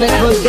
respectful